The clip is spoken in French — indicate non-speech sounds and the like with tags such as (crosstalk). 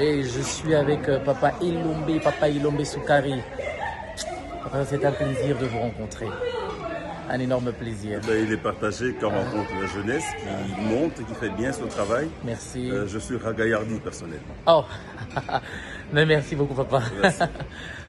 Et je suis avec euh, papa Ilombe, papa Ilombe Soukari. C'est un plaisir de vous rencontrer. Un énorme plaisir. Eh ben, il est partagé quand on rencontre la jeunesse qui monte, qui fait bien son travail. Merci. Euh, je suis ragaillardi personnellement. Oh, (laughs) Mais merci beaucoup papa. Merci. (laughs)